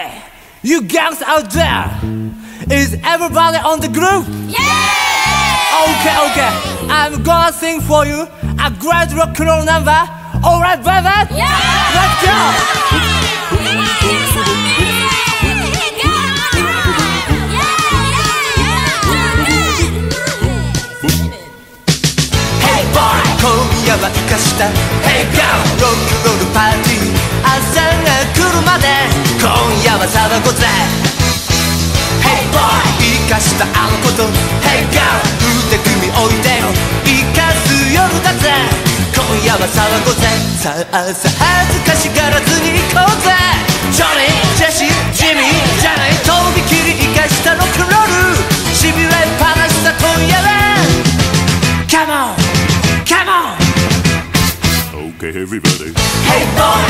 Hey, you guys out there, is everybody on the group? Yeah! Okay, okay. I'm gonna sing for you a great rock and roll number. All right, brother? Yeah! Let's go! Hey boy, 今夜は生かした Hey girl, ロックンロールパーティー朝が来るまで山貞子ぜ Hey boy 生かしたあのこと Hey girl 腕組みおいでよ生かす夜だぜ今夜は貞子ぜさあさあ恥ずかしがらずに行こうぜジョニージェシージミーじゃないとびきり生かしたロックロールしびれっぱなしさ今夜は Come on Come on Okay everybody Hey boy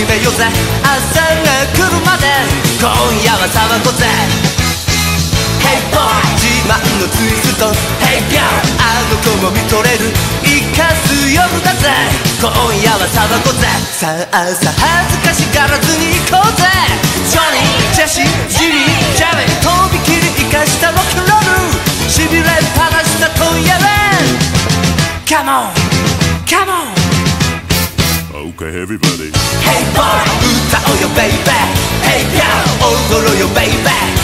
決めようぜ朝が来るまで今夜は騒ごうぜ Hey boy 自慢のツイスト Hey girl あの子も見とれる生かす夜だぜ今夜は騒ごうぜさあさ恥ずかしがらずに行こうぜジョニージェシージミージャメ飛び切り生かしたロックロールしびれっぱなしだ今夜は Come on! Come on! Okay, everybody. Hey boy, 歌おうよ baby. Hey yo, 踊ろうよ baby.